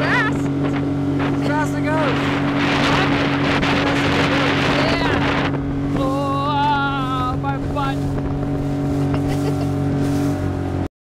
fast. Fast it goes. Yeah. Oh, my butt.